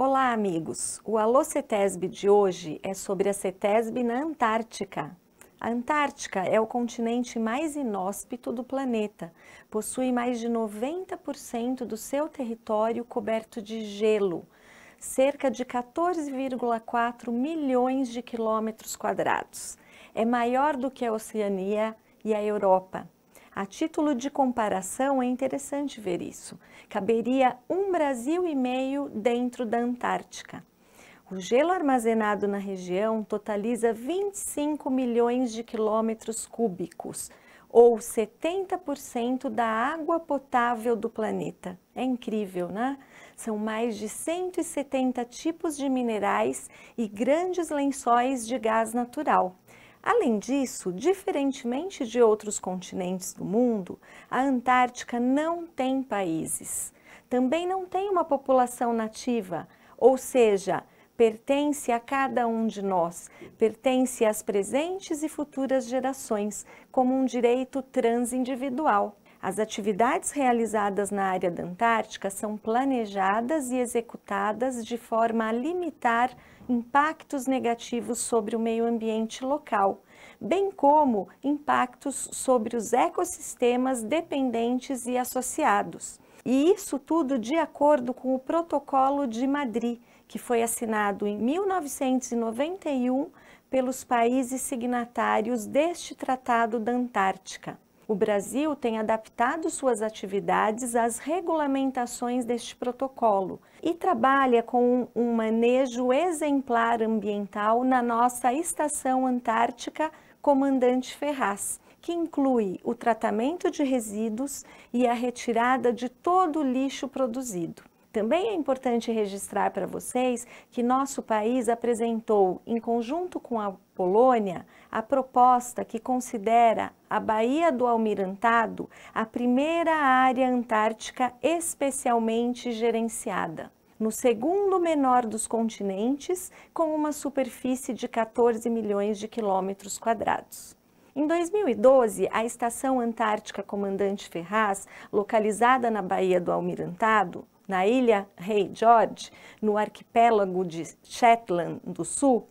Olá, amigos! O Alô CETESB de hoje é sobre a CETESB na Antártica. A Antártica é o continente mais inóspito do planeta. Possui mais de 90% do seu território coberto de gelo, cerca de 14,4 milhões de quilômetros quadrados. É maior do que a Oceania e a Europa. A título de comparação, é interessante ver isso. Caberia um Brasil e meio dentro da Antártica. O gelo armazenado na região totaliza 25 milhões de quilômetros cúbicos, ou 70% da água potável do planeta. É incrível, né? São mais de 170 tipos de minerais e grandes lençóis de gás natural. Além disso, diferentemente de outros continentes do mundo, a Antártica não tem países. Também não tem uma população nativa, ou seja, pertence a cada um de nós, pertence às presentes e futuras gerações, como um direito transindividual. As atividades realizadas na área da Antártica são planejadas e executadas de forma a limitar impactos negativos sobre o meio ambiente local, bem como impactos sobre os ecossistemas dependentes e associados. E isso tudo de acordo com o Protocolo de Madrid, que foi assinado em 1991 pelos países signatários deste Tratado da Antártica. O Brasil tem adaptado suas atividades às regulamentações deste protocolo e trabalha com um manejo exemplar ambiental na nossa Estação Antártica Comandante Ferraz, que inclui o tratamento de resíduos e a retirada de todo o lixo produzido. Também é importante registrar para vocês que nosso país apresentou, em conjunto com a Polônia, a proposta que considera a Baía do Almirantado a primeira área antártica especialmente gerenciada. No segundo menor dos continentes, com uma superfície de 14 milhões de quilômetros quadrados. Em 2012, a Estação Antártica Comandante Ferraz, localizada na Baía do Almirantado, na ilha Rei George, no arquipélago de Shetland do Sul,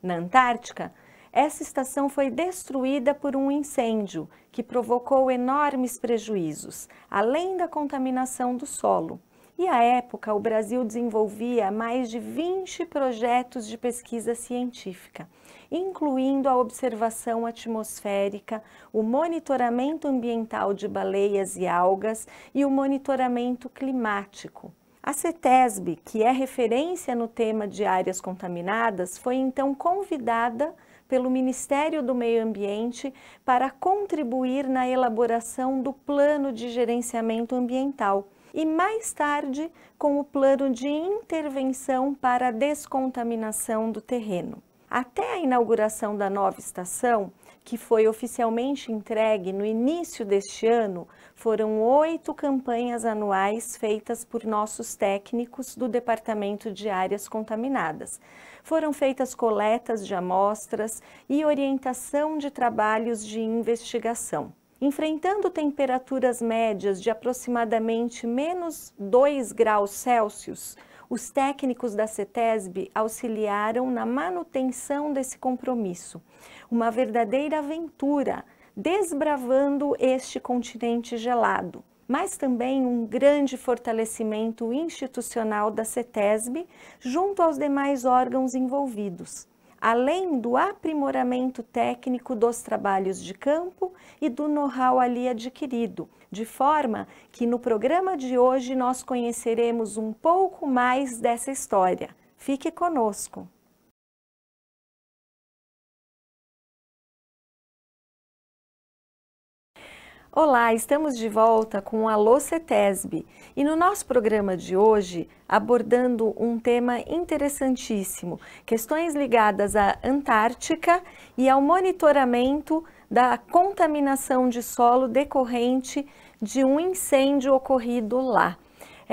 na Antártica, essa estação foi destruída por um incêndio que provocou enormes prejuízos, além da contaminação do solo. E à época, o Brasil desenvolvia mais de 20 projetos de pesquisa científica, incluindo a observação atmosférica, o monitoramento ambiental de baleias e algas e o monitoramento climático. A CETESB, que é referência no tema de áreas contaminadas, foi então convidada pelo Ministério do Meio Ambiente para contribuir na elaboração do Plano de Gerenciamento Ambiental e mais tarde com o Plano de Intervenção para a Descontaminação do Terreno. Até a inauguração da nova estação, que foi oficialmente entregue no início deste ano, foram oito campanhas anuais feitas por nossos técnicos do Departamento de Áreas Contaminadas. Foram feitas coletas de amostras e orientação de trabalhos de investigação. Enfrentando temperaturas médias de aproximadamente menos 2 graus Celsius, os técnicos da CETESB auxiliaram na manutenção desse compromisso, uma verdadeira aventura, desbravando este continente gelado, mas também um grande fortalecimento institucional da CETESB junto aos demais órgãos envolvidos além do aprimoramento técnico dos trabalhos de campo e do know-how ali adquirido, de forma que no programa de hoje nós conheceremos um pouco mais dessa história. Fique conosco! Olá, estamos de volta com o Alô CETESB e no nosso programa de hoje abordando um tema interessantíssimo, questões ligadas à Antártica e ao monitoramento da contaminação de solo decorrente de um incêndio ocorrido lá.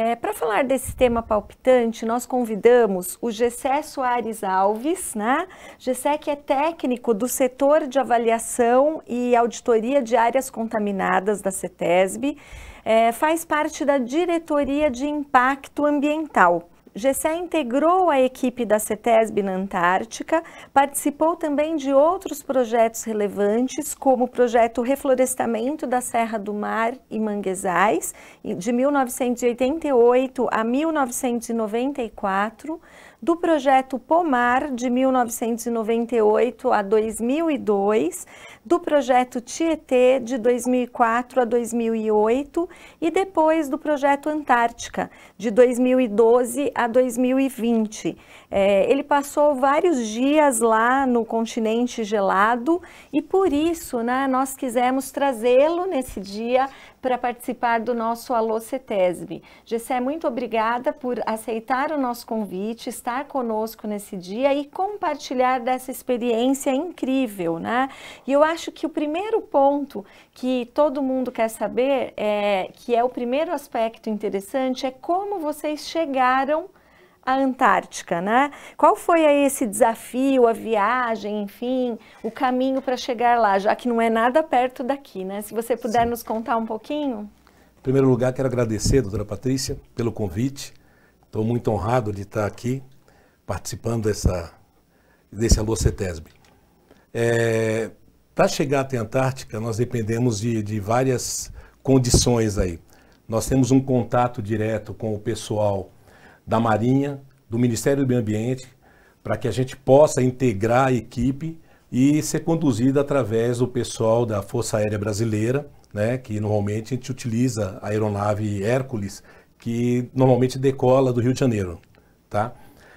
É, Para falar desse tema palpitante, nós convidamos o Gessé Soares Alves, né? Gessé que é técnico do setor de avaliação e auditoria de áreas contaminadas da CETESB, é, faz parte da diretoria de impacto ambiental. Gessé integrou a equipe da CETESB na Antártica, participou também de outros projetos relevantes, como o projeto Reflorestamento da Serra do Mar e Manguezais, de 1988 a 1994, do projeto Pomar, de 1998 a 2002, do projeto Tietê, de 2004 a 2008, e depois do projeto Antártica, de 2012 a 2020. É, ele passou vários dias lá no continente gelado e por isso né, nós quisemos trazê-lo nesse dia para participar do nosso Alô CETESB. Gessé, muito obrigada por aceitar o nosso convite, estar conosco nesse dia e compartilhar dessa experiência incrível, né? E eu acho que o primeiro ponto que todo mundo quer saber, é, que é o primeiro aspecto interessante, é como vocês chegaram a Antártica, né? Qual foi aí esse desafio, a viagem, enfim, o caminho para chegar lá, já que não é nada perto daqui, né? Se você puder Sim. nos contar um pouquinho. Em primeiro lugar, quero agradecer, doutora Patrícia, pelo convite. Estou muito honrado de estar aqui participando dessa, desse Alô CETESB. É, para chegar até a Antártica, nós dependemos de, de várias condições aí. Nós temos um contato direto com o pessoal da Marinha, do Ministério do Meio Ambiente, para que a gente possa integrar a equipe e ser conduzida através do pessoal da Força Aérea Brasileira, né, que normalmente a gente utiliza a aeronave Hércules, que normalmente decola do Rio de Janeiro. Tá?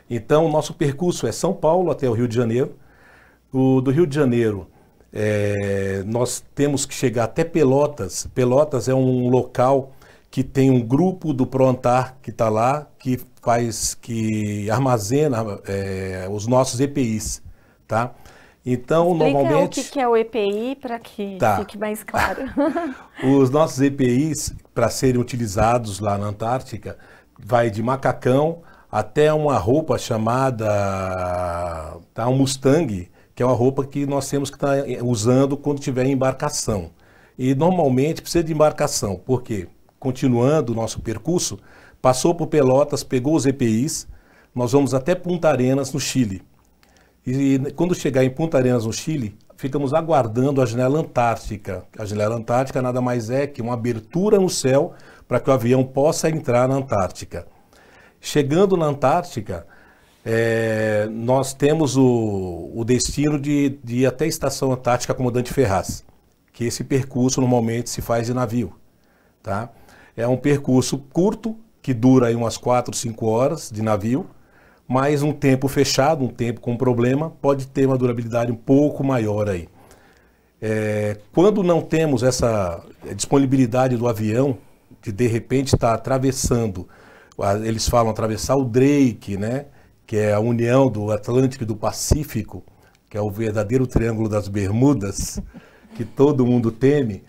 Então, o nosso percurso é São Paulo até o Rio de Janeiro. O, do Rio de Janeiro, é, nós temos que chegar até Pelotas. Pelotas é um local que tem um grupo do Proantar que está lá, que faz, que armazena é, os nossos EPIs, tá? Então, Explica normalmente... o que é o EPI para que tá. fique mais claro. os nossos EPIs, para serem utilizados lá na Antártica, vai de macacão até uma roupa chamada tá, um Mustang, que é uma roupa que nós temos que estar tá usando quando tiver embarcação. E normalmente precisa de embarcação, por quê? Continuando o nosso percurso, passou por Pelotas, pegou os EPIs, nós vamos até Punta Arenas, no Chile. E quando chegar em Punta Arenas, no Chile, ficamos aguardando a janela antártica. A janela antártica nada mais é que uma abertura no céu para que o avião possa entrar na Antártica. Chegando na Antártica, é, nós temos o, o destino de, de ir até a Estação Antártica Comandante Ferraz, que esse percurso normalmente se faz de navio. Tá? É um percurso curto, que dura aí umas 4, 5 horas de navio, mas um tempo fechado, um tempo com problema, pode ter uma durabilidade um pouco maior aí. É, quando não temos essa disponibilidade do avião, de de repente estar tá atravessando, eles falam atravessar o Drake, né? que é a união do Atlântico e do Pacífico, que é o verdadeiro Triângulo das Bermudas, que todo mundo teme,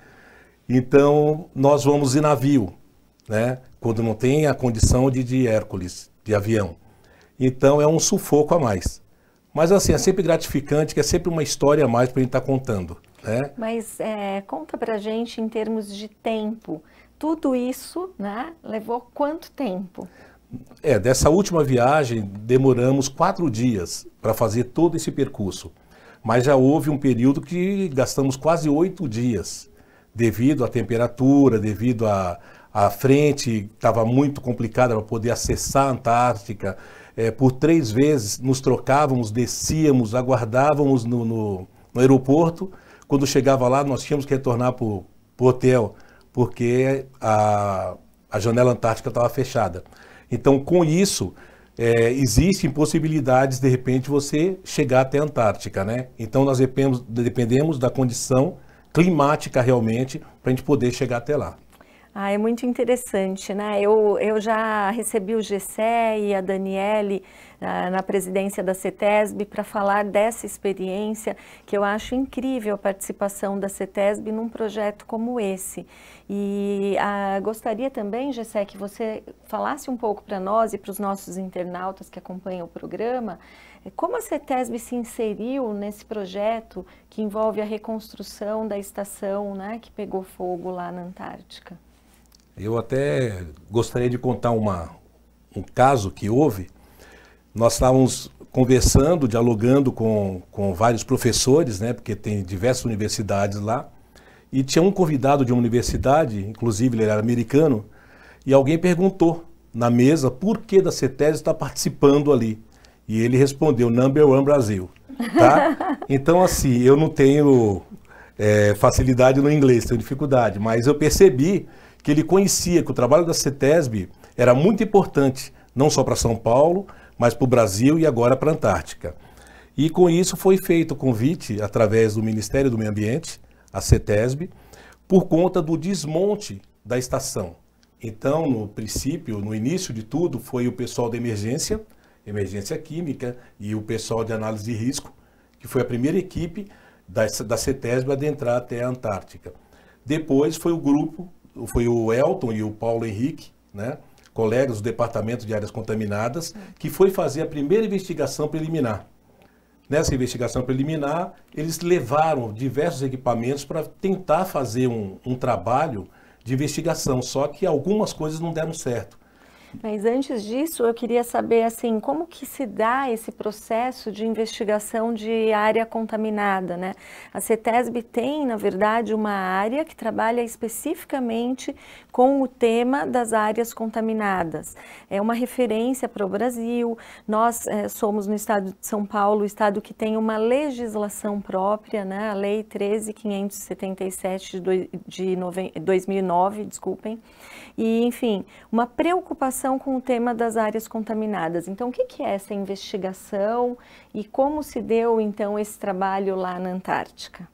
então, nós vamos em navio, né? quando não tem a condição de, de Hércules, de avião. Então, é um sufoco a mais. Mas, assim, é sempre gratificante, que é sempre uma história a mais para a gente estar tá contando. Né? Mas é, conta para gente em termos de tempo. Tudo isso né, levou quanto tempo? É, dessa última viagem, demoramos quatro dias para fazer todo esse percurso. Mas já houve um período que gastamos quase oito dias devido à temperatura, devido à, à frente, estava muito complicada para poder acessar a Antártica. É, por três vezes nos trocávamos, descíamos, aguardávamos no, no, no aeroporto. Quando chegava lá, nós tínhamos que retornar para o hotel, porque a, a janela antártica estava fechada. Então, com isso, é, existem possibilidades, de repente, você chegar até a Antártica, né? Então, nós dependemos, dependemos da condição climática realmente para a gente poder chegar até lá. Ah, é muito interessante, né? Eu, eu já recebi o Gessé e a Daniele na presidência da CETESB para falar dessa experiência, que eu acho incrível a participação da CETESB num projeto como esse. E ah, gostaria também, Gessé, que você falasse um pouco para nós e para os nossos internautas que acompanham o programa, é, como a CETESB se inseriu nesse projeto que envolve a reconstrução da estação né, que pegou fogo lá na Antártica? Eu até gostaria de contar uma, um caso que houve, nós estávamos conversando, dialogando com, com vários professores, né, porque tem diversas universidades lá, e tinha um convidado de uma universidade, inclusive ele era americano, e alguém perguntou na mesa por que da CETES está participando ali. E ele respondeu, number one Brasil. Tá? Então, assim, eu não tenho é, facilidade no inglês, tenho dificuldade, mas eu percebi que ele conhecia que o trabalho da CETESB era muito importante, não só para São Paulo, mas para o Brasil e agora para a Antártica. E com isso foi feito o convite, através do Ministério do Meio Ambiente, a CETESB, por conta do desmonte da estação. Então, no princípio, no início de tudo, foi o pessoal da emergência, emergência química, e o pessoal de análise de risco, que foi a primeira equipe da, da CETESB a adentrar até a Antártica. Depois foi o grupo, foi o Elton e o Paulo Henrique, né, colegas do Departamento de Áreas Contaminadas, que foi fazer a primeira investigação preliminar. Nessa investigação preliminar, eles levaram diversos equipamentos para tentar fazer um, um trabalho de investigação, só que algumas coisas não deram certo. Mas antes disso, eu queria saber assim, como que se dá esse processo de investigação de área contaminada, né? A CETESB tem, na verdade, uma área que trabalha especificamente com o tema das áreas contaminadas. É uma referência para o Brasil. Nós é, somos no estado de São Paulo, o estado que tem uma legislação própria, né? A Lei 13.577 de, de 2009, desculpem. E, enfim, uma preocupação com o tema das áreas contaminadas. Então, o que, que é essa investigação e como se deu, então, esse trabalho lá na Antártica?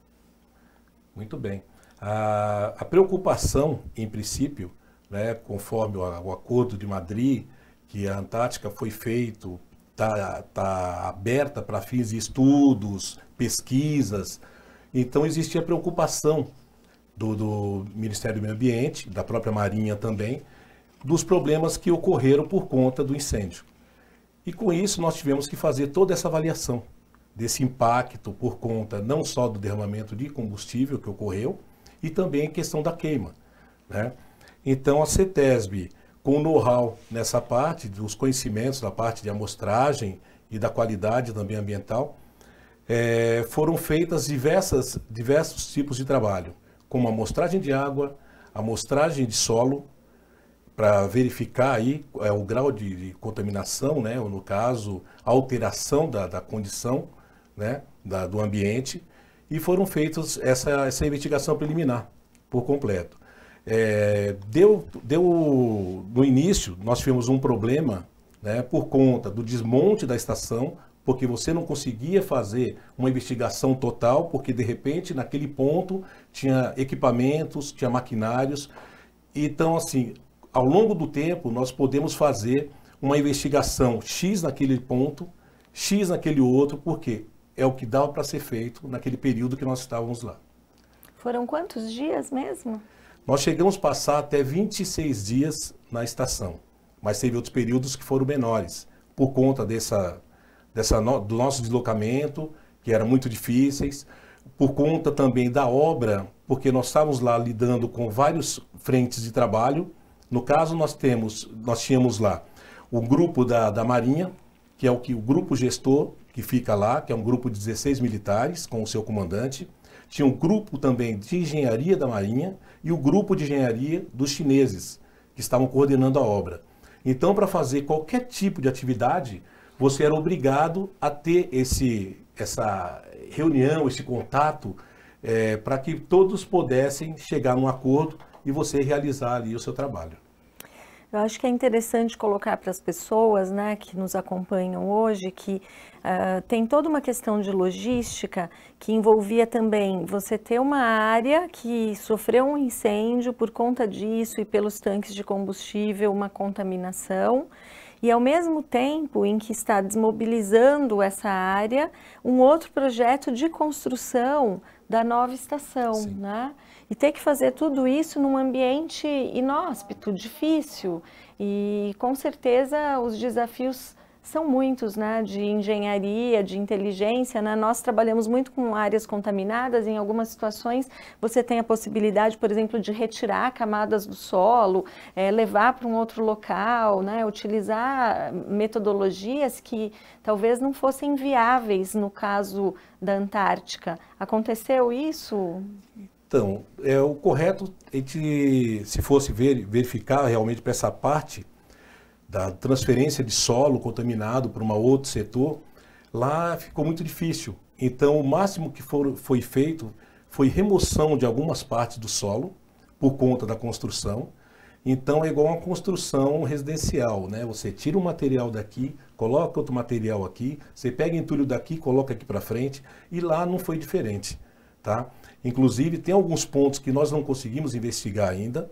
Muito bem. A, a preocupação, em princípio, né, conforme o, o, Acordo de Madrid, que a Antártica foi feito, está tá aberta para fins de estudos, pesquisas. Então, existia preocupação do, do Ministério do Meio Ambiente, da própria Marinha também, dos problemas que ocorreram por conta do incêndio. E com isso nós tivemos que fazer toda essa avaliação desse impacto por conta não só do derramamento de combustível que ocorreu, e também a questão da queima. Né? Então a CETESB, com o know-how nessa parte, dos conhecimentos da parte de amostragem e da qualidade também ambiental, é, foram feitas diversas, diversos tipos de trabalho como amostragem de água, amostragem de solo, para verificar aí é, o grau de, de, contaminação, né, ou no caso, alteração da, da condição né, da, do ambiente, e foram feitas essa, essa investigação preliminar por completo. É, deu, deu, no início, nós tivemos um problema né, por conta do desmonte da estação, porque você não conseguia fazer uma investigação total, porque de repente naquele ponto tinha equipamentos, tinha maquinários. Então, assim, ao longo do tempo, nós podemos fazer uma investigação X naquele ponto, X naquele outro, porque é o que dava para ser feito naquele período que nós estávamos lá. Foram quantos dias mesmo? Nós chegamos a passar até 26 dias na estação, mas teve outros períodos que foram menores, por conta dessa dessa no, do nosso deslocamento, que eram muito difíceis, por conta também da obra, porque nós estávamos lá lidando com vários frentes de trabalho. No caso, nós temos, nós tínhamos lá o grupo da, da Marinha, que é o que o grupo gestor que fica lá, que é um grupo de 16 militares com o seu comandante. Tinha um grupo também de engenharia da Marinha e o grupo de engenharia dos chineses, que estavam coordenando a obra. Então, para fazer qualquer tipo de atividade, você era obrigado a ter esse, essa reunião, esse contato, é, para que todos pudessem chegar num acordo e você realizar ali o seu trabalho. Eu acho que é interessante colocar para as pessoas né, que nos acompanham hoje que uh, tem toda uma questão de logística que envolvia também você ter uma área que sofreu um incêndio por conta disso e pelos tanques de combustível, uma contaminação e ao mesmo tempo em que está desmobilizando essa área, um outro projeto de construção da nova estação, Sim. né? E ter que fazer tudo isso num ambiente inóspito, difícil, e com certeza os desafios são muitos, né, de engenharia, de inteligência, né? Nós trabalhamos muito com áreas contaminadas, em algumas situações você tem a possibilidade, por exemplo, de retirar camadas do solo, é, levar para um outro local, né, utilizar metodologias que talvez não fossem viáveis no caso da Antártica. Aconteceu isso? Então, é o correto, a gente, se fosse ver, verificar realmente para essa parte, da transferência de solo contaminado para um outro setor, lá ficou muito difícil. Então, o máximo que for, foi feito foi remoção de algumas partes do solo por conta da construção. Então, é igual uma construção residencial, né? Você tira um material daqui, coloca outro material aqui, você pega entulho daqui, coloca aqui para frente, e lá não foi diferente, tá? Inclusive, tem alguns pontos que nós não conseguimos investigar ainda,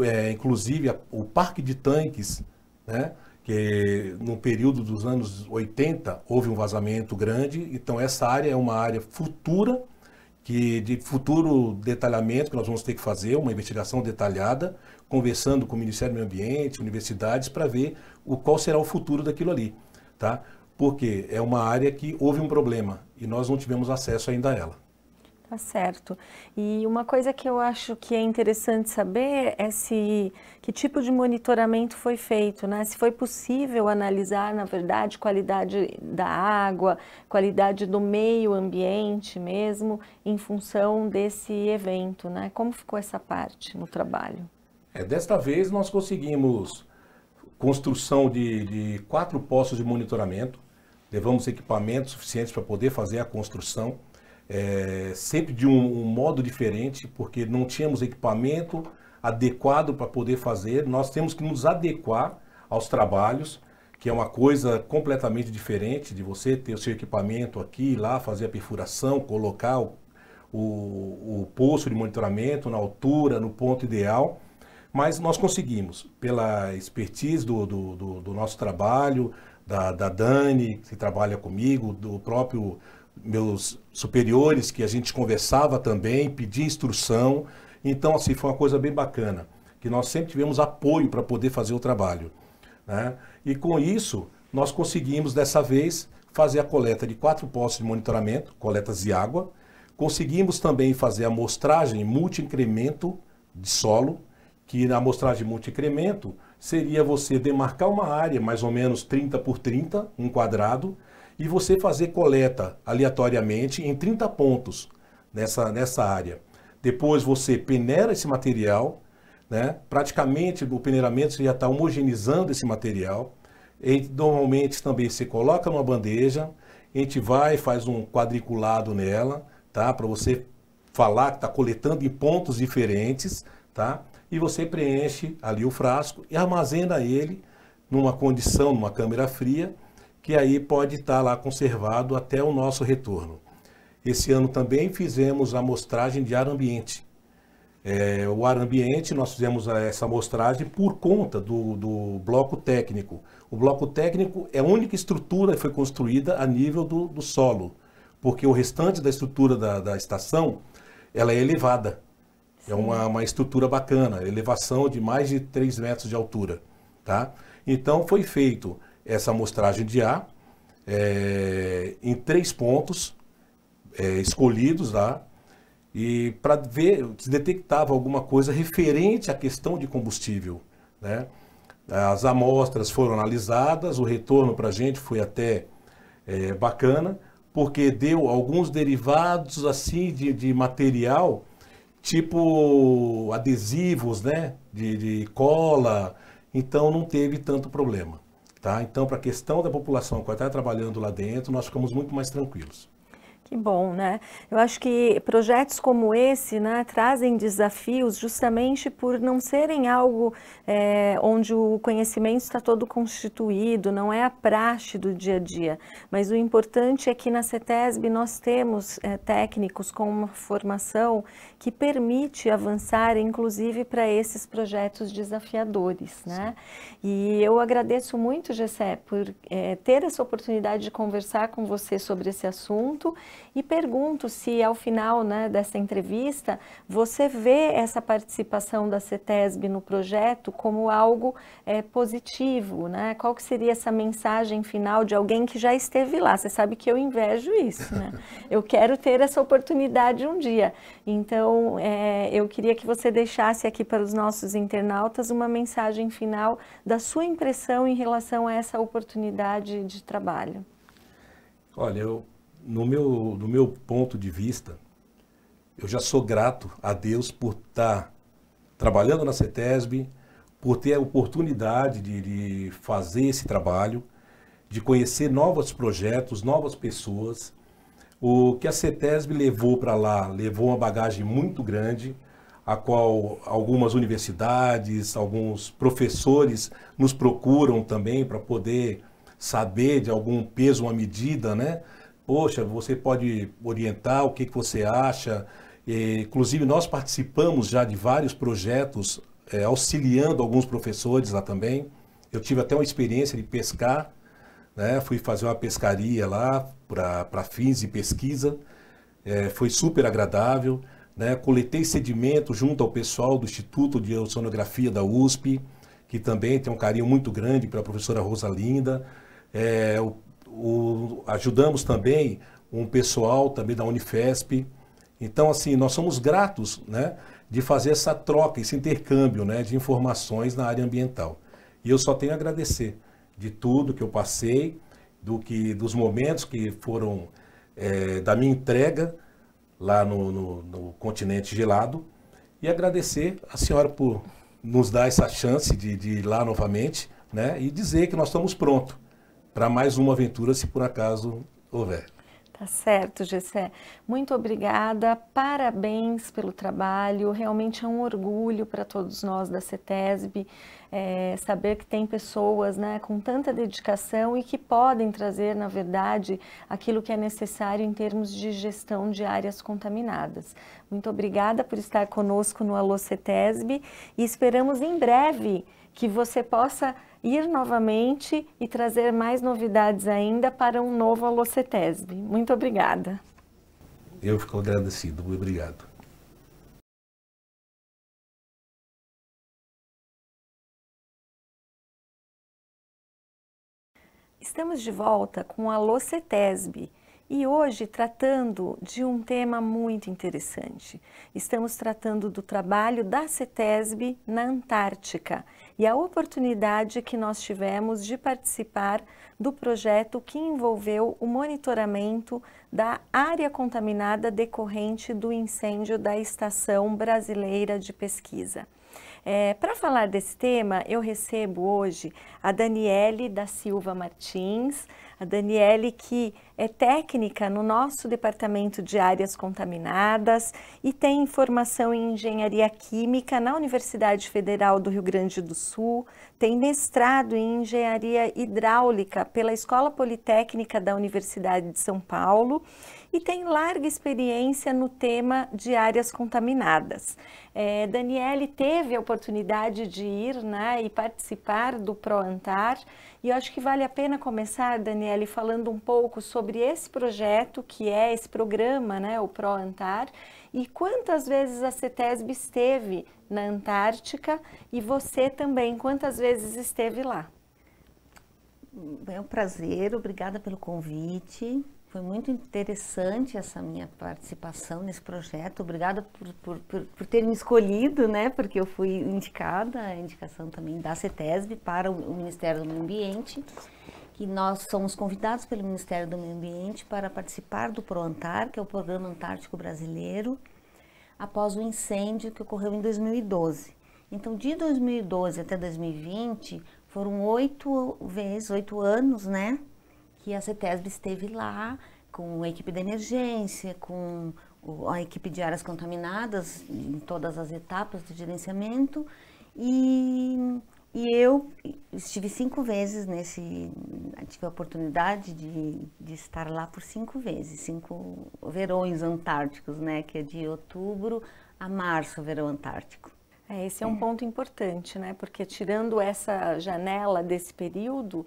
é, inclusive a, o parque de tanques né? que no período dos anos 80 houve um vazamento grande, então essa área é uma área futura, que de futuro detalhamento que nós vamos ter que fazer, uma investigação detalhada, conversando com o Ministério do Meio Ambiente, universidades, para ver o, qual será o futuro daquilo ali. Tá? Porque é uma área que houve um problema e nós não tivemos acesso ainda a ela. Tá certo. E uma coisa que eu acho que é interessante saber é se que tipo de monitoramento foi feito, né? Se foi possível analisar, na verdade, qualidade da água, qualidade do meio ambiente mesmo, em função desse evento, né? Como ficou essa parte no trabalho? É, desta vez nós conseguimos construção de, de quatro postos de monitoramento, levamos equipamentos suficientes para poder fazer a construção é, sempre de um, um, modo diferente, porque não tínhamos equipamento adequado para poder fazer. Nós temos que nos adequar aos trabalhos, que é uma coisa completamente diferente de você ter o seu equipamento aqui e lá, fazer a perfuração, colocar o, o, o poço de monitoramento na altura, no ponto ideal. Mas nós conseguimos, pela expertise do, do, do, do nosso trabalho, da, da Dani, que trabalha comigo, do próprio meus superiores, que a gente conversava também, pedia instrução. Então, assim, foi uma coisa bem bacana, que nós sempre tivemos apoio para poder fazer o trabalho. Né? E com isso, nós conseguimos, dessa vez, fazer a coleta de quatro postos de monitoramento, coletas de água. Conseguimos também fazer a amostragem multi-incremento de solo, que na amostragem multi-incremento seria você demarcar uma área mais ou menos 30 por 30, um quadrado, e você fazer coleta aleatoriamente em 30 pontos nessa, nessa área. Depois você peneira esse material, né? praticamente o peneiramento você já está homogeneizando esse material. E, normalmente também você coloca numa bandeja, a gente vai e faz um quadriculado nela, tá? Para você falar que está coletando em pontos diferentes, tá? E você preenche ali o frasco e armazena ele numa condição, numa câmera fria, que aí pode estar lá conservado até o nosso retorno. Esse ano também fizemos a amostragem de ar ambiente. É, o ar ambiente, nós fizemos essa amostragem por conta do, do, bloco técnico. O bloco técnico é a única estrutura que foi construída a nível do, do solo, porque o restante da estrutura da, da estação ela é elevada. É Sim. É uma, uma estrutura bacana, elevação de mais de 3 metros de altura. Tá? Então foi feito essa amostragem de ar é, em três pontos é, escolhidos lá e para ver se detectava alguma coisa referente à questão de combustível. Né? As amostras foram analisadas, o retorno para a gente foi até é, bacana, porque deu alguns derivados assim de, de material, tipo adesivos, né? de, de cola, então não teve tanto problema. Tá? Então, para a questão da população que estar trabalhando lá dentro, nós ficamos muito mais tranquilos. Que bom, né? Eu acho que projetos como esse né, trazem desafios justamente por não serem algo é, onde o conhecimento está todo constituído, não é a praxe do dia a dia. Mas o importante é que na CETESB nós temos é, técnicos com uma formação que permite avançar, inclusive para esses projetos desafiadores, né? E eu agradeço muito, Gessé, por é, ter essa oportunidade de conversar com você sobre esse assunto E pergunto se ao final né, dessa entrevista você vê essa participação da CETESB no projeto como algo é, positivo, né? Qual que seria essa mensagem final de alguém que já esteve lá? Você sabe que eu invejo isso, né? Eu quero ter essa oportunidade um dia. Então, é, eu queria que você deixasse aqui para os nossos internautas uma mensagem final da sua impressão em relação a essa oportunidade de trabalho. Olha, eu, no, meu, no meu ponto de vista, eu já sou grato a Deus por estar trabalhando na CETESB, por ter a oportunidade de, de fazer esse trabalho, de conhecer novos projetos, novas pessoas. O que a CETESB levou para lá, levou uma bagagem muito grande, a qual algumas universidades, alguns professores nos procuram também para poder saber de algum peso, uma medida, né? Poxa, você pode orientar o que, que você acha. E, inclusive, nós participamos já de vários projetos é, auxiliando alguns professores lá também. Eu tive até uma experiência de pescar, né? fui fazer uma pescaria lá para fins de pesquisa. É, foi super agradável. Né? Coletei sedimento junto ao pessoal do Instituto de Oceanografia da USP, que também tem um carinho muito grande para a professora Rosalinda. É, o, o, ajudamos também um pessoal também da Unifesp. Então, assim, nós somos gratos né, de fazer essa troca, esse intercâmbio né, de informações na área ambiental. E eu só tenho a agradecer de tudo que eu passei, do que, dos momentos que foram é, da minha entrega lá no, no, no, continente gelado e agradecer a senhora por nos dar essa chance de, de ir lá novamente né, e dizer que nós estamos prontos para mais uma aventura, se por acaso houver. Tá certo, Gessé. Muito obrigada, parabéns pelo trabalho. Realmente é um orgulho para todos nós da CETESB é, saber que tem pessoas né, com tanta dedicação e que podem trazer, na verdade, aquilo que é necessário em termos de gestão de áreas contaminadas. Muito obrigada por estar conosco no Alô CETESB e esperamos em breve que você possa ir novamente e trazer mais novidades ainda para um novo Alocetesb. Muito obrigada. Eu fico agradecido. Obrigado. Estamos de volta com a Alocetesb e hoje tratando de um tema muito interessante. Estamos tratando do trabalho da CETESB na Antártica e a oportunidade que nós tivemos de participar do projeto que envolveu o monitoramento da área contaminada decorrente do incêndio da Estação Brasileira de Pesquisa. É, Para falar desse tema, eu recebo hoje a Daniele da Silva Martins, a Daniele que é técnica no nosso departamento de áreas contaminadas e tem formação em engenharia química na Universidade Federal do Rio Grande do Sul, tem mestrado em engenharia hidráulica pela Escola Politécnica da Universidade de São Paulo e tem larga experiência no tema de áreas contaminadas. É, Daniele teve a oportunidade de ir né, e participar do ProAntar e eu acho que vale a pena começar, Daniele, falando um pouco sobre esse projeto que é esse programa, né, o ProAntar, e quantas vezes a CETESB esteve na Antártica e você também, quantas vezes esteve lá? É um prazer, obrigada pelo convite. Foi muito interessante essa minha participação nesse projeto. Obrigada por, por, por, por ter me escolhido, né? Porque eu fui indicada, a indicação também da CETESB para o Ministério do Meio Ambiente. Que nós somos convidados pelo Ministério do Meio Ambiente para participar do ProAntar, que é o Programa Antártico Brasileiro, após o incêndio que ocorreu em 2012. Então, de 2012 até 2020, foram oito vezes, oito anos, né? Que a CETESB esteve lá com a equipe de emergência, com a equipe de áreas contaminadas em todas as etapas do gerenciamento e, e eu estive cinco vezes nesse, tive a oportunidade de, de estar lá por cinco vezes, cinco verões antárticos, né, que é de outubro a março, verão antártico. É, esse é um ponto importante, né, porque tirando essa janela desse período,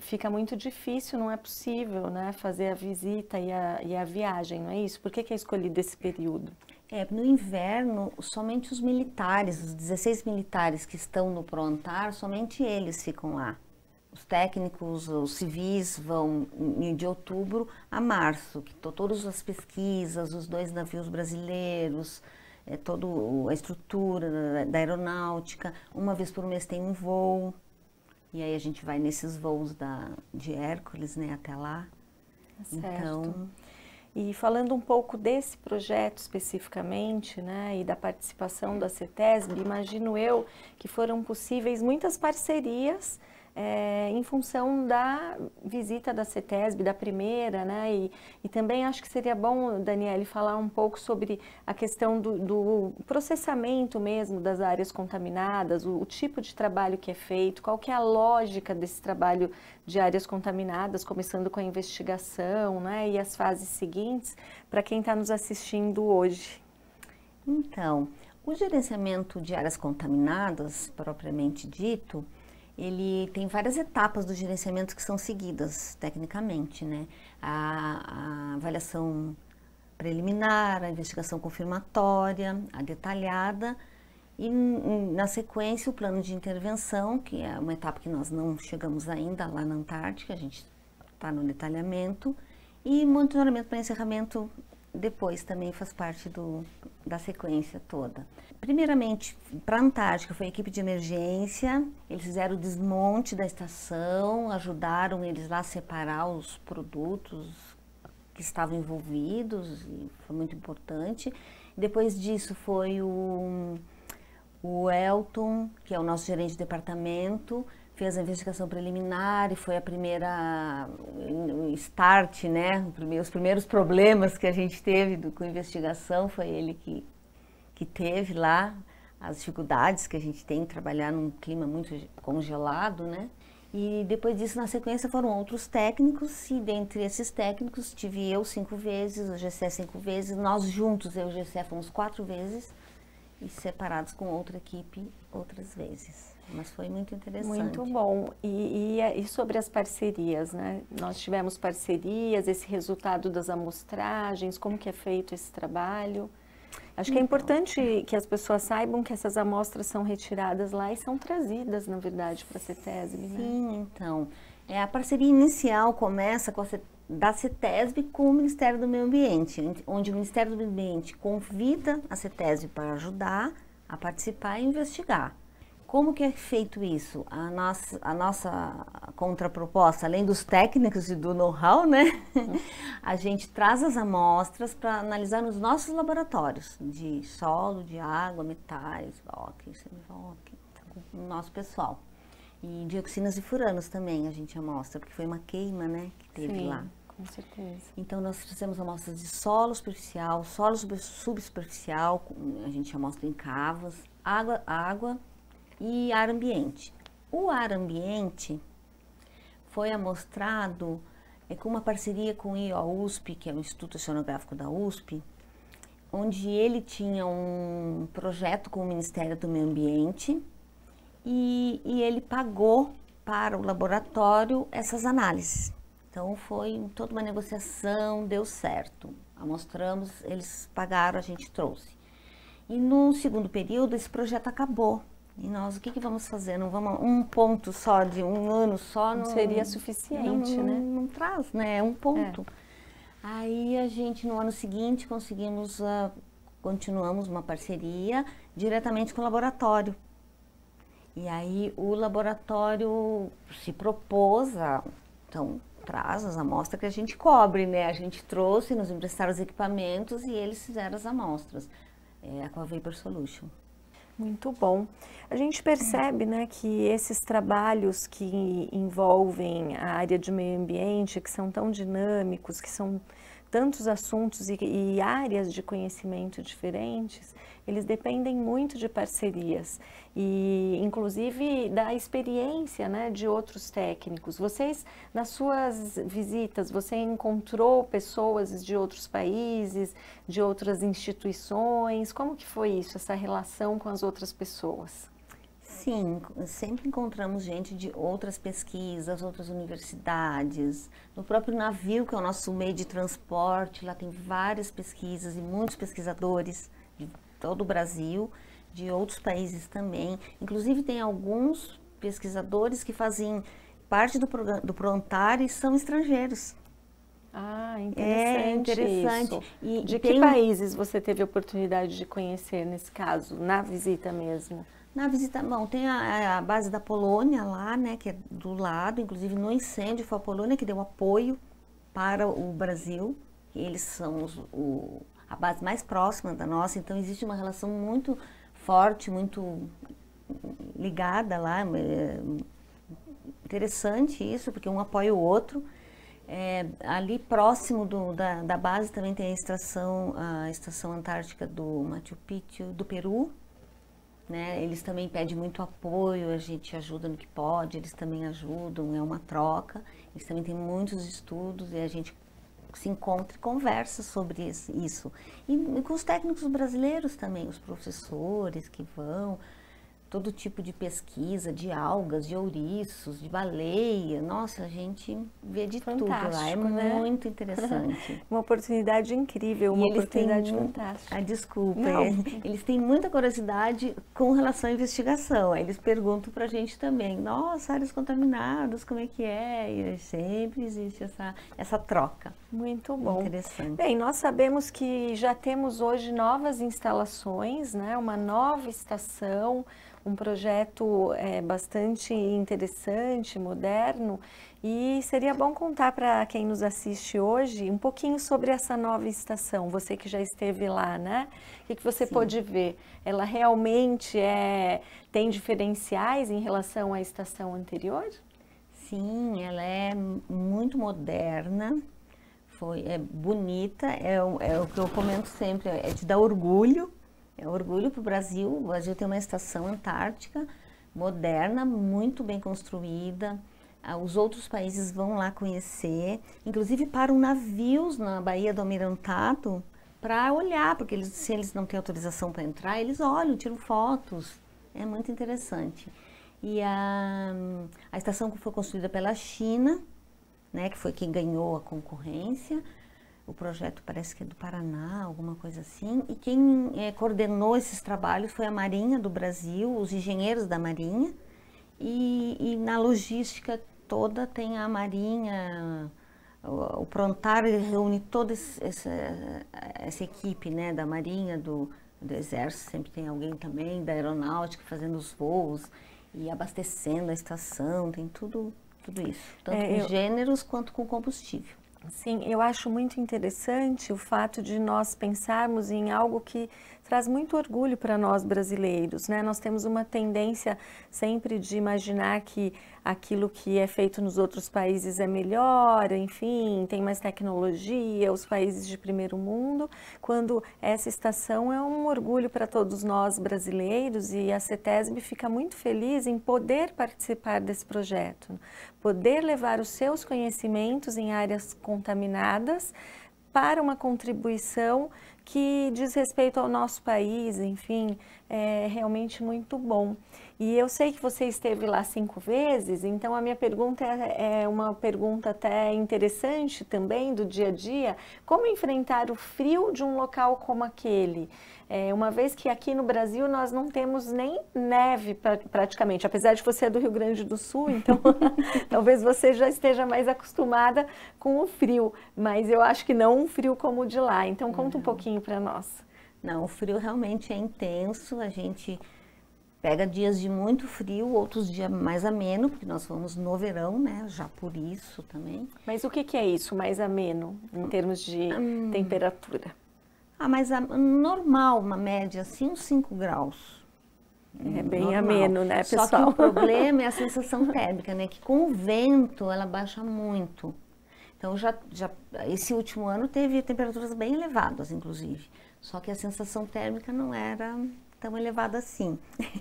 fica muito difícil, não é possível né, fazer a visita e a, e a viagem, não é isso? Por que, que é escolhido esse período? É, no inverno, somente os militares, os 16 militares que estão no Prontar, somente eles ficam lá. Os técnicos, os civis vão de outubro a março, que todas as pesquisas, os dois navios brasileiros, é, toda a estrutura da, da aeronáutica, uma vez por mês tem um voo, e aí a gente vai nesses voos da, de Hércules, né, até lá. Certo. Então, e falando um pouco desse projeto especificamente, né, e da participação da CETESB, imagino eu que foram possíveis muitas parcerias é, em função da visita da CETESB, da primeira, né? E, e também acho que seria bom, Daniele, falar um pouco sobre a questão do, do processamento mesmo das áreas contaminadas, o, o, tipo de trabalho que é feito, qual que é a lógica desse trabalho de áreas contaminadas, começando com a investigação, né? E as fases seguintes, para quem está nos assistindo hoje. Então, o gerenciamento de áreas contaminadas, propriamente dito, ele tem várias etapas do gerenciamento que são seguidas tecnicamente, né? A, a avaliação preliminar, a investigação confirmatória, a detalhada e na sequência o plano de intervenção, que é uma etapa que nós não chegamos ainda lá na Antártica, a gente está no detalhamento, e monitoramento para encerramento depois também faz parte do, da sequência toda. Primeiramente, para a Antártica foi a equipe de emergência, eles fizeram o desmonte da estação, ajudaram eles lá a separar os produtos que estavam envolvidos, e foi muito importante. Depois disso foi o, o Elton, que é o nosso gerente de departamento, fez a investigação preliminar e foi a primeira start, né? Os primeiros problemas que a gente teve do, com investigação foi ele que, que teve lá as dificuldades que a gente tem em trabalhar num clima muito congelado, né? E depois disso, na sequência, foram outros técnicos, e dentre esses técnicos, tive eu cinco vezes, o GCE cinco vezes, nós juntos, eu e o GCE, fomos quatro vezes, e separados com outra equipe outras vezes. Mas foi muito interessante. Muito bom. E, e, e, sobre as parcerias, né? Nós tivemos parcerias, esse resultado das amostragens, como que é feito esse trabalho? Acho que é então. importante que as pessoas saibam que essas amostras são retiradas lá e são trazidas, na verdade, para a CETESB, né? Sim, então. É, a parceria inicial começa com a da CETESB com o Ministério do Meio Ambiente, onde o Ministério do Meio Ambiente convida a CETESB para ajudar a participar e investigar. Como que é feito isso? A nossa, a nossa contraproposta, além dos técnicos e do know-how, né? a gente traz as amostras para analisar nos nossos laboratórios de solo, de água, metais, VOC, semivoc, no nosso pessoal. E dioxinas e furanos também a gente amostra, porque foi uma queima, né, que teve Sim, lá. Com certeza. Então nós fizemos amostras de solo superficial, solo subsuperficial, a gente amostra em cavas, água, água e ar ambiente. O ar ambiente foi amostrado é, com uma parceria com o IOUSP, que é o Instituto Oceanográfico da USP, onde ele tinha um projeto com o Ministério do Meio Ambiente e, e ele pagou para o laboratório essas análises. Então foi toda uma negociação, deu certo. Amostramos, eles pagaram, a gente trouxe. E no segundo período esse projeto acabou. E nós, o que, que vamos fazer? Não vamos um ponto só de um ano só não, não seria suficiente, não, né? Não, não, traz, né? É um ponto. É. Aí a gente no ano seguinte conseguimos uh, continuamos uma parceria diretamente com o laboratório. E aí o laboratório se propôs a então traz as amostras que a gente cobre, né? A gente trouxe, nos emprestaram os equipamentos e eles fizeram as amostras. É, a Vapor Solution. Muito bom. A gente percebe né, que esses trabalhos que envolvem a área de meio ambiente, que são tão dinâmicos, que são tantos assuntos e, e, áreas de conhecimento diferentes, eles dependem muito de parcerias e, inclusive, da experiência né, de outros técnicos. Vocês, nas suas visitas, você encontrou pessoas de outros países, de outras instituições? Como que foi isso, essa relação com as outras pessoas? Sim, sempre encontramos gente de outras pesquisas, outras universidades. No próprio navio, que é o nosso meio de transporte, lá tem várias pesquisas e muitos pesquisadores de todo o Brasil, de outros países também. Inclusive, tem alguns pesquisadores que fazem parte do, do Prontar e são estrangeiros. Ah, interessante. É interessante. Isso. E, de que países você teve a oportunidade de conhecer nesse caso, na visita mesmo? Na visita, bom, tem a, a, base da Polônia lá, né, que é do lado, inclusive no incêndio foi a Polônia que deu apoio para o Brasil. Eles são os, o, a base mais próxima da nossa, então existe uma relação muito forte, muito ligada lá. É, interessante isso, porque um apoia o outro. É, ali próximo do, da, da, base também tem a estação, a estação antártica do Machu Picchu, do Peru. Né? Eles também pedem muito apoio, a gente ajuda no que pode, eles também ajudam, é uma troca. Eles também têm muitos estudos e a gente se encontra e conversa sobre isso. E, e com os técnicos brasileiros também, os professores que vão, todo tipo de pesquisa, de algas, de ouriços, de baleia. Nossa, a gente vê de Fantástico, tudo lá. É né? muito interessante. uma oportunidade incrível, uma oportunidade fantástica. Ah, desculpa. É, eles têm muita curiosidade com relação à investigação. Aí eles perguntam para a gente também, nossa, áreas contaminadas, como é que é? E sempre existe essa, essa troca. Muito bom. Interessante. Bem, nós sabemos que já temos hoje novas instalações, né? uma nova estação, um projeto é, bastante interessante, moderno, e seria bom contar para quem nos assiste hoje um pouquinho sobre essa nova estação, você que já esteve lá, né? O que, que você Sim. pôde ver? Ela realmente é, tem diferenciais em relação à estação anterior? Sim, ela é muito moderna, foi, é bonita, é, é o que eu comento sempre, é de dar orgulho é orgulho para o Brasil. O Brasil tem uma estação antártica moderna, muito bem construída. Ah, os outros países vão lá conhecer, inclusive param navios na Baía do Almirantado para olhar, porque eles, se eles não têm autorização para entrar, eles olham, tiram fotos. É muito interessante. E a, a estação foi construída pela China, né, que foi quem ganhou a concorrência o projeto parece que é do Paraná, alguma coisa assim, e quem é, coordenou esses trabalhos foi a Marinha do Brasil, os engenheiros da Marinha, e, e na logística toda tem a Marinha, o, o Prontar reúne toda essa, essa equipe né, da Marinha, do, do Exército, sempre tem alguém também, da Aeronáutica fazendo os voos e abastecendo a estação, tem tudo, tudo isso, tanto é, com eu... gêneros quanto com combustível. Sim, eu acho muito interessante o fato de nós pensarmos em algo que traz muito orgulho para nós brasileiros, né? Nós temos uma tendência sempre de imaginar que aquilo que é feito nos outros países é melhor, enfim, tem mais tecnologia, os países de primeiro mundo, quando essa estação é um orgulho para todos nós brasileiros e a CETESB fica muito feliz em poder participar desse projeto, poder levar os seus conhecimentos em áreas contaminadas para uma contribuição que diz respeito ao nosso país, enfim, é realmente muito bom. E eu sei que você esteve lá cinco vezes, então a minha pergunta é, é uma pergunta até interessante também do dia a dia: como enfrentar o frio de um local como aquele? É, uma vez que aqui no Brasil nós não temos nem neve pra, praticamente, apesar de você é do Rio Grande do Sul, então talvez você já esteja mais acostumada com o frio, mas eu acho que não um frio como o de lá. Então conta um pouquinho para nós. Não, o frio realmente é intenso, a gente pega dias de muito frio, outros dias mais ameno, porque nós vamos no verão, né? Já por isso também. Mas o que, que é isso, mais ameno, em termos de hum. temperatura? Ah, mas a, normal, uma média assim, uns 5 graus. É bem normal. ameno, né, pessoal? Só que o problema é a sensação térmica, né? Que com o vento ela baixa muito. Então, já, já, esse último ano teve temperaturas bem elevadas, inclusive. Só que a sensação térmica não era tão elevada assim.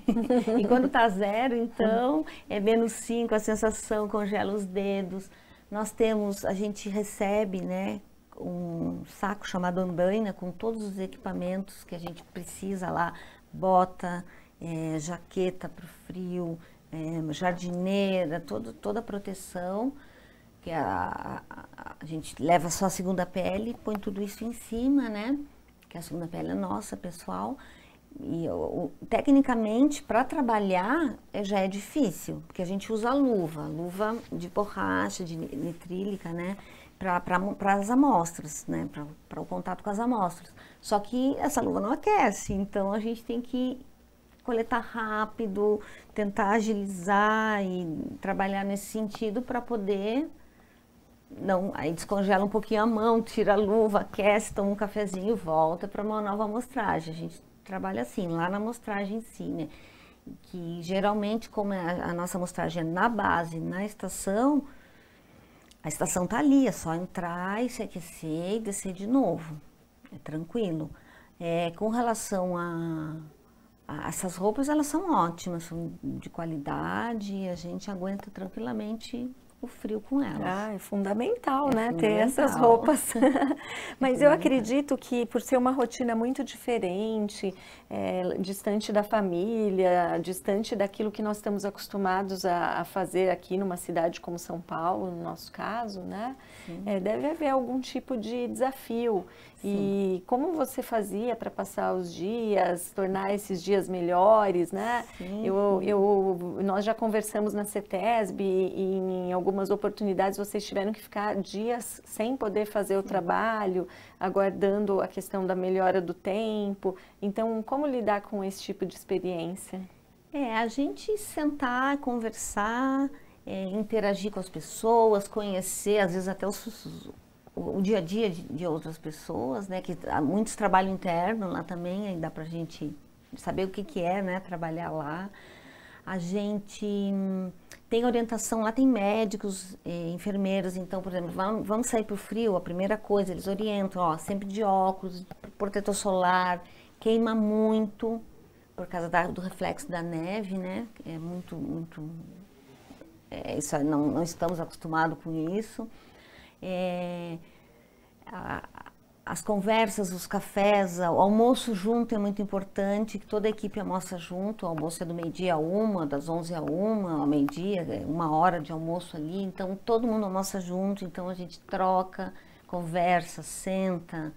e quando está zero, então, é menos 5, a sensação congela os dedos. Nós temos, a gente recebe, né, um saco chamado andaina com todos os equipamentos que a gente precisa lá, bota é, jaqueta para o frio, é, jardineira, todo, toda a proteção que a, a, a, gente leva só a segunda pele, põe tudo isso em cima, né? Que a segunda pele é nossa, pessoal. E o, tecnicamente, para trabalhar, é, já é difícil, porque a gente usa luva, luva de borracha, de nitrílica, né? Para as amostras, né? Para o contato com as amostras. Só que essa luva não aquece, então a gente tem que coletar rápido, tentar agilizar e trabalhar nesse sentido para poder não, aí descongela um pouquinho a mão, tira a luva, aquece, toma um cafezinho, volta para uma nova amostragem. A gente trabalha assim, lá na amostragem em né? Que geralmente, como é a, a nossa amostragem é na base, na estação, a estação tá ali, é só entrar e se aquecer e descer de novo. É tranquilo. É, com relação a, a, essas roupas, elas são ótimas, são de qualidade, a gente aguenta tranquilamente o frio com elas. Ah, é fundamental, é né? Fundamental. Ter essas roupas. Mas eu acredito que por ser uma rotina muito diferente, é, distante da família, distante daquilo que nós estamos acostumados a, a, fazer aqui numa cidade como São Paulo, no nosso caso, né? É, deve haver algum tipo de desafio. Sim. E como você fazia para passar os dias, tornar esses dias melhores, né? Sim. Eu, eu, nós já conversamos na CETESB e em algumas oportunidades vocês tiveram que ficar dias sem poder fazer o trabalho, aguardando a questão da melhora do tempo. Então, como lidar com esse tipo de experiência? É, a gente sentar, conversar, é, interagir com as pessoas, conhecer, às vezes até os o, dia a dia de, de, outras pessoas, né? Que há muitos trabalho interno lá também, aí dá pra gente saber o que, que é, né? Trabalhar lá. A gente hum, tem orientação, lá tem médicos, eh, enfermeiros, então, por exemplo, vamos, vamos sair pro frio, a primeira coisa, eles orientam, ó, sempre de óculos, protetor solar, queima muito, por causa da, do reflexo da neve, né? É muito, muito... É, isso, não, não estamos acostumados com isso. É, a, as conversas, os cafés, o almoço junto é muito importante, que toda a equipe almoça junto, o almoço é do meio-dia a uma, das onze a uma, ao meio-dia, é uma hora de almoço ali, então todo mundo almoça junto, então a gente troca, conversa, senta,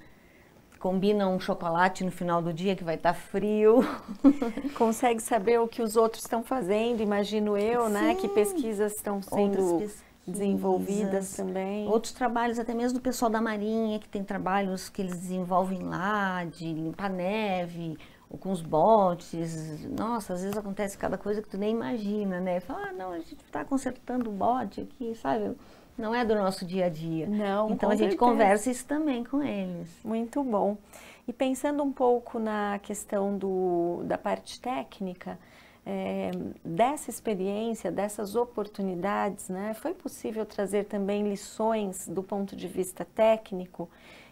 combina um chocolate no final do dia que vai estar tá frio. Consegue saber o que os outros estão fazendo, imagino eu, Sim. né? Que pesquisas estão sendo desenvolvidas também. Outros trabalhos, até mesmo do pessoal da Marinha, que tem trabalhos que eles desenvolvem lá, de limpar neve, ou com os botes. Nossa, às vezes acontece cada coisa que tu nem imagina, né? Fala, ah, não, a gente está consertando o bote aqui, sabe? Não é do nosso dia a dia. Não, Então a gente conversa isso também com eles. Muito bom. E pensando um pouco na questão do, da parte técnica, é, dessa experiência, dessas oportunidades, né, foi possível trazer também lições do ponto de vista técnico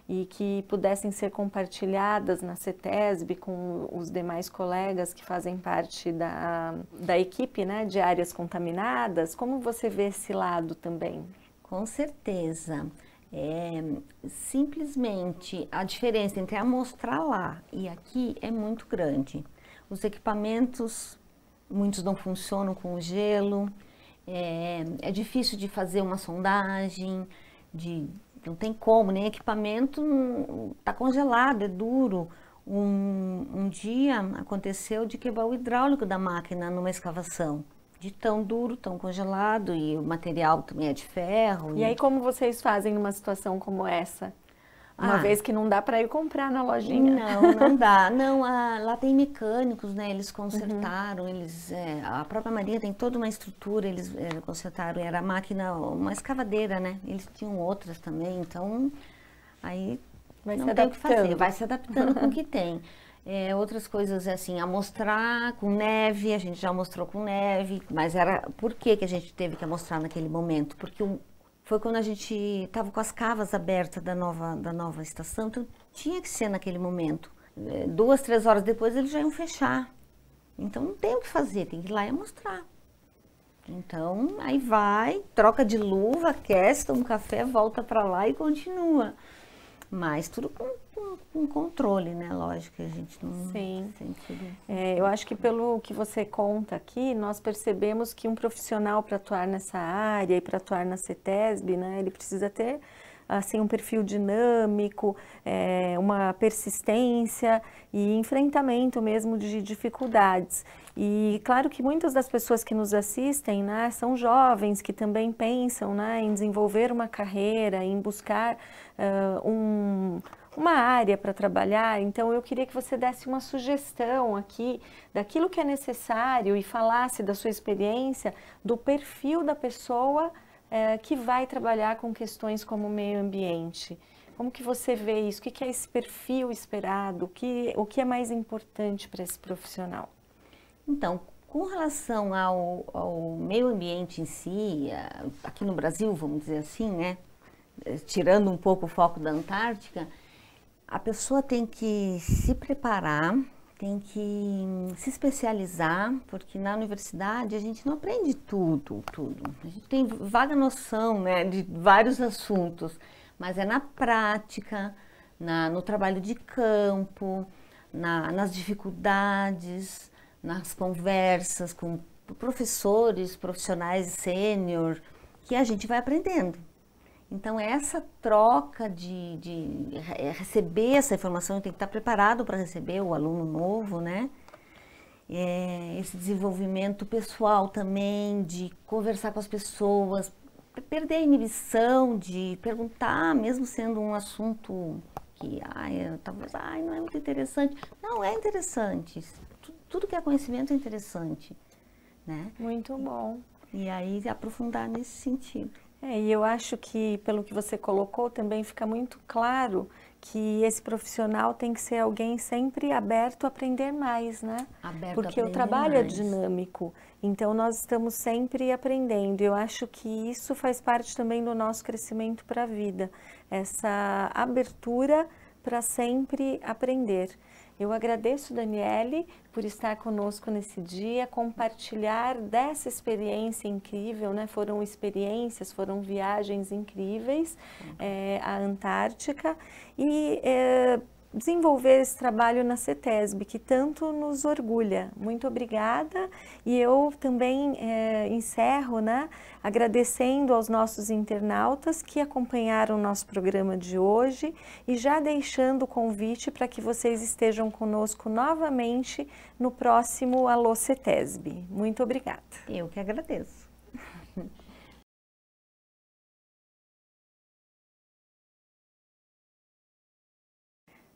e que pudessem ser compartilhadas na CETESB com os demais colegas que fazem parte da, da equipe né, de áreas contaminadas? Como você vê esse lado também? Com certeza. É, simplesmente a diferença entre amostrar lá e aqui é muito grande. Os equipamentos muitos não funcionam com o gelo, é, é difícil de fazer uma sondagem, de, não tem como, nem equipamento está congelado, é duro. Um, um dia aconteceu de quebrar o hidráulico da máquina numa escavação de tão duro, tão congelado e o material também é de ferro. E, e... aí como vocês fazem numa situação como essa? Uma ah. vez que não dá para ir comprar na lojinha. Não, não dá. Não, a, lá tem mecânicos, né? Eles consertaram, uhum. eles, é, a própria Maria tem toda uma estrutura, eles é, consertaram. Era máquina, uma escavadeira, né? Eles tinham outras também, então aí vai não tem o que fazer, vai se adaptando com o que tem. É, outras coisas assim, amostrar com neve, a gente já mostrou com neve, mas era por que, que a gente teve que amostrar naquele momento? Porque o, foi quando a gente estava com as cavas abertas da nova, da nova estação, então tinha que ser naquele momento. É, duas, três horas depois eles já iam fechar. Então não tem o que fazer, tem que ir lá e mostrar. Então aí vai, troca de luva, aquece, toma um café, volta para lá e continua. Mas tudo com, com, com controle, né? Lógico, a gente não Sim. É, eu acho que pelo que você conta aqui, nós percebemos que um profissional para atuar nessa área e para atuar na CETESB, né, ele precisa ter assim um perfil dinâmico, é, uma persistência e enfrentamento mesmo de dificuldades. E claro que muitas das pessoas que nos assistem né, são jovens que também pensam né, em desenvolver uma carreira, em buscar uh, um, uma área para trabalhar. Então eu queria que você desse uma sugestão aqui daquilo que é necessário e falasse da sua experiência, do perfil da pessoa é, que vai trabalhar com questões como meio ambiente. Como que você vê isso? O que é esse perfil esperado? O que, o que é mais importante para esse profissional? Então, com relação ao, ao, meio ambiente em si, aqui no Brasil, vamos dizer assim, né? Eh, tirando um pouco o foco da Antártica, a pessoa tem que se preparar, tem que se especializar, porque na universidade a gente não aprende tudo, tudo. A gente tem vaga noção né, de vários assuntos, mas é na prática, na, no trabalho de campo, na, nas dificuldades, nas conversas com professores, profissionais sênior, que a gente vai aprendendo. Então, essa troca de, de é, receber essa informação, tem que estar preparado para receber o aluno novo, né? É, esse desenvolvimento pessoal também, de conversar com as pessoas, perder a inibição de perguntar, mesmo sendo um assunto que ai, talvez ai, não é muito interessante. Não, é interessante tudo que é conhecimento é interessante, né? Muito bom. E aí aprofundar nesse sentido. É, e eu acho que pelo que você colocou também fica muito claro que esse profissional tem que ser alguém sempre aberto a aprender mais, né? Aberto Porque o trabalho é mais. é dinâmico, então nós estamos sempre aprendendo. Eu acho que isso faz parte também do nosso crescimento para a vida, essa abertura para sempre aprender. Eu agradeço, Daniele, por estar conosco nesse dia, compartilhar dessa experiência incrível, né? Foram experiências, foram viagens incríveis uhum. é, à Antártica e é, desenvolver esse trabalho na CETESB, que tanto nos orgulha. Muito obrigada e eu também é, encerro, né? agradecendo aos nossos internautas que acompanharam o nosso programa de hoje e já deixando o convite para que vocês estejam conosco novamente no próximo Alô CETESB. Muito obrigada. Eu que agradeço.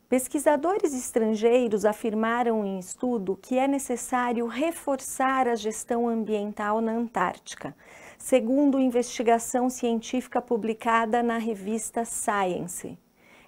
Pesquisadores estrangeiros afirmaram em estudo que é necessário reforçar a gestão ambiental na Antártica, segundo investigação científica publicada na revista Science.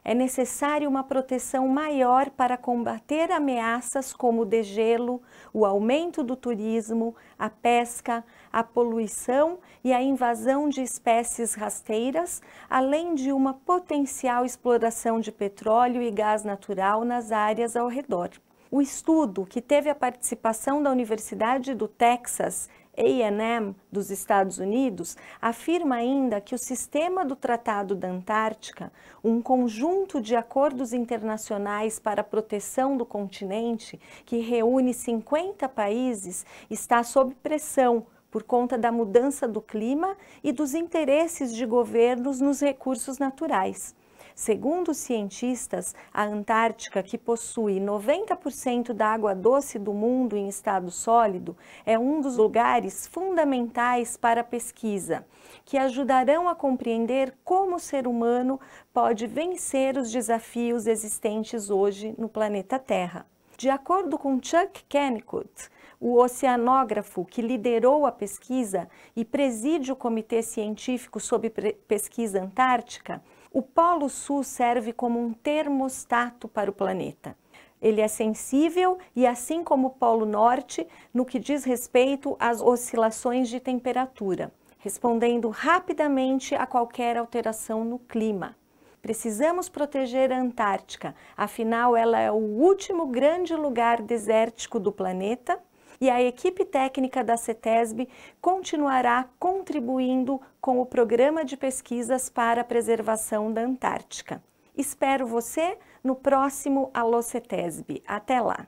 É necessário uma proteção maior para combater ameaças como o degelo, o aumento do turismo, a pesca, a poluição e a invasão de espécies rasteiras, além de uma potencial exploração de petróleo e gás natural nas áreas ao redor. O estudo, que teve a participação da Universidade do Texas AM dos Estados Unidos afirma ainda que o sistema do Tratado da Antártica, um conjunto de acordos internacionais para a proteção do continente que reúne 50 países, está sob pressão por conta da mudança do clima e dos interesses de governos nos recursos naturais. Segundo os cientistas, a Antártica, que possui 90% da água doce do mundo em estado sólido, é um dos lugares fundamentais para a pesquisa, que ajudarão a compreender como o ser humano pode vencer os desafios existentes hoje no planeta Terra. De acordo com Chuck Kennicott, o oceanógrafo que liderou a pesquisa e preside o Comitê Científico sobre Pesquisa Antártica, o Polo Sul serve como um termostato para o planeta. Ele é sensível e, assim como o Polo Norte, no que diz respeito às oscilações de temperatura, respondendo rapidamente a qualquer alteração no clima. Precisamos proteger a Antártica, afinal, ela é o último grande lugar desértico do planeta e a equipe técnica da CETESB continuará contribuindo com o programa de pesquisas para a preservação da Antártica. Espero você no próximo Alô CETESB. Até lá!